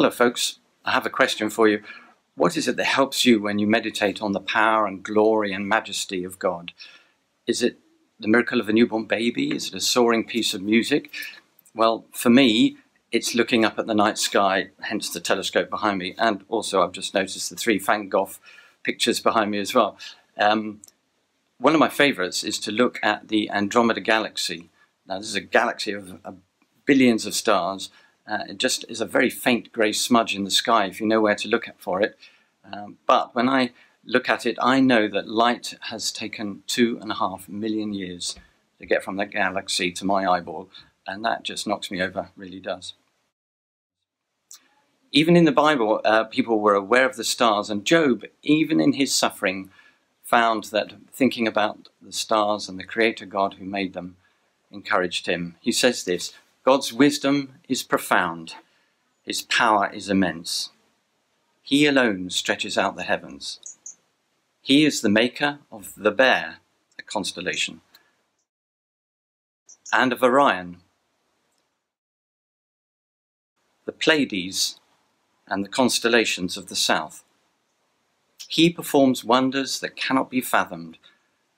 Hello, folks. I have a question for you. What is it that helps you when you meditate on the power and glory and majesty of God? Is it the miracle of a newborn baby? Is it a soaring piece of music? Well, for me, it's looking up at the night sky, hence the telescope behind me. And also, I've just noticed the three Van Gogh pictures behind me as well. Um, one of my favorites is to look at the Andromeda Galaxy. Now, this is a galaxy of, of billions of stars. Uh, it just is a very faint grey smudge in the sky if you know where to look at for it. Um, but when I look at it, I know that light has taken two and a half million years to get from that galaxy to my eyeball, and that just knocks me over, really does. Even in the Bible, uh, people were aware of the stars, and Job, even in his suffering, found that thinking about the stars and the Creator God who made them encouraged him. He says this God's wisdom is profound, his power is immense. He alone stretches out the heavens. He is the maker of the Bear, a constellation, and of Orion, the Pleiades, and the constellations of the south. He performs wonders that cannot be fathomed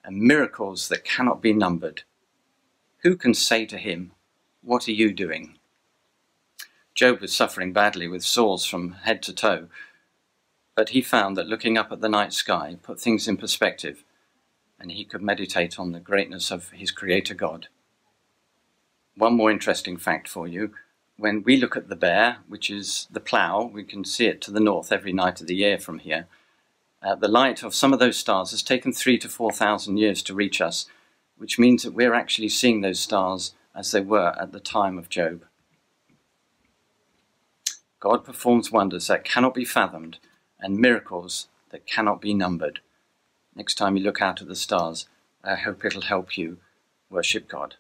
and miracles that cannot be numbered. Who can say to him, What are you doing? Job was suffering badly with sores from head to toe, but he found that looking up at the night sky put things in perspective, and he could meditate on the greatness of his Creator God. One more interesting fact for you when we look at the bear, which is the plough, we can see it to the north every night of the year from here. Uh, the light of some of those stars has taken three to four thousand years to reach us, which means that we're actually seeing those stars as they were at the time of Job. God performs wonders that cannot be fathomed and miracles that cannot be numbered. Next time you look out at the stars, I hope it'll help you worship God.